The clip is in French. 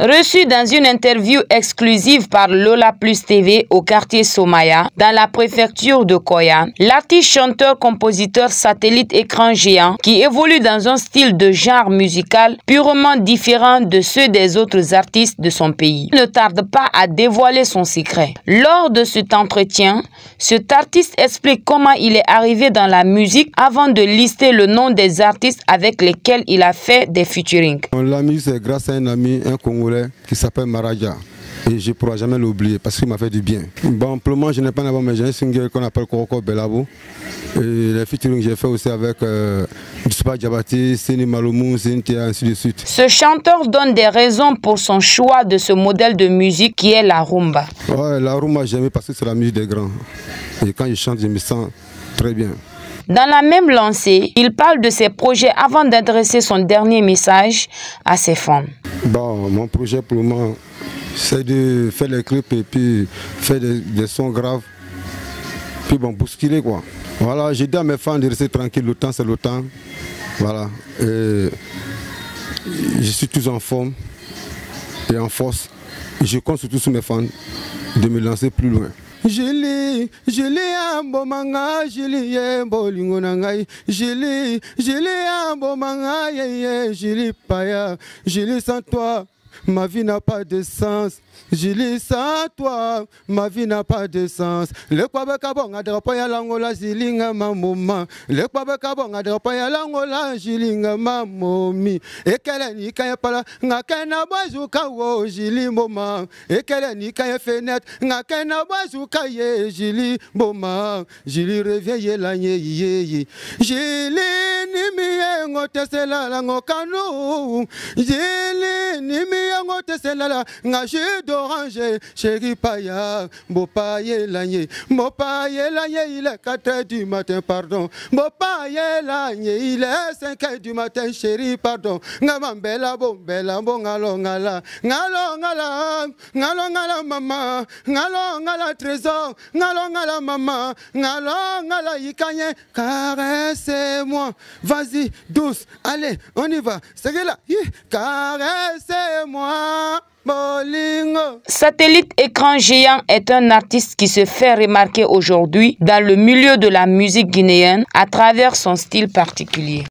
Reçu dans une interview exclusive par Lola Plus TV au quartier Somaya, dans la préfecture de Koya, l'artiste chanteur-compositeur satellite écran géant qui évolue dans un style de genre musical purement différent de ceux des autres artistes de son pays ne tarde pas à dévoiler son secret. Lors de cet entretien, cet artiste explique comment il est arrivé dans la musique avant de lister le nom des artistes avec lesquels il a fait des featuring. C'est grâce à un ami, un Congolais qui s'appelle Maraja. Et je ne pourrai jamais l'oublier parce qu'il m'a fait du bien. Bon, pour le moment, je n'ai pas d'abord, mais j'ai un single qu'on appelle Koroko Belabo. Et les featuring j'ai fait aussi avec euh, Diabati, Sini Malumou, Cynthia, ainsi de suite. Ce chanteur donne des raisons pour son choix de ce modèle de musique qui est la rumba. Ouais, la rumba, j'aime parce que c'est la musique des grands. Et quand je chante, je me sens très bien. Dans la même lancée, il parle de ses projets avant d'adresser son dernier message à ses fans. Mon projet pour moment, c'est de faire les clips et puis faire des, sons graves. Puis bon, bousculer quoi. Voilà, j'ai dit à mes fans de rester tranquille, le temps c'est le temps. Voilà. je suis tous en forme et en force. je compte surtout sur mes fans de me lancer plus loin. jili jili ya mbomanga jili ye bolingo na ngai. Jili jili ya mbomanga yeye jili paya. Jili sans toi. Ma vie n'a pas de sens. Julie, sans toi, ma vie n'a pas de sens. Le kwa beka bonga drapo ya langola zilinga mamoma. Le kwa beka bonga drapo ya langola zilinga mamomi. Ekele ni kaya pala ngakena bazuka wo jili moma. Ekele ni kaya fenet ngakena bazuka ye jili moma. Jili revient la nye ye ye. Jili ni miye ngote selala ngokanu. Jili ni miye yango teselala nga jus d'orange chéri paya mbopa yelanye mbopa yelanye il est 4 heures du matin pardon. Mbopa yelanye il est 5 heures du matin chéri pardon. Nga mambela bombela mbongalo ngala. Ngalo ngala ngalo ngala mama. Ngalo ngala trésor. Ngalo ngala mama. Ngalo ngala yikanye caresse-moi vas-y douce. Allez on y va. C'est là caresse-moi Satellite Écran Géant est un artiste qui se fait remarquer aujourd'hui dans le milieu de la musique guinéenne à travers son style particulier.